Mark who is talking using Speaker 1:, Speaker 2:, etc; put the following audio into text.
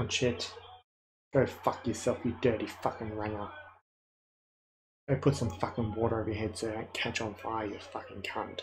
Speaker 1: Oh shit. Go fuck yourself, you dirty fucking ringer. Go put some fucking water over your head so you don't catch on fire, you fucking cunt.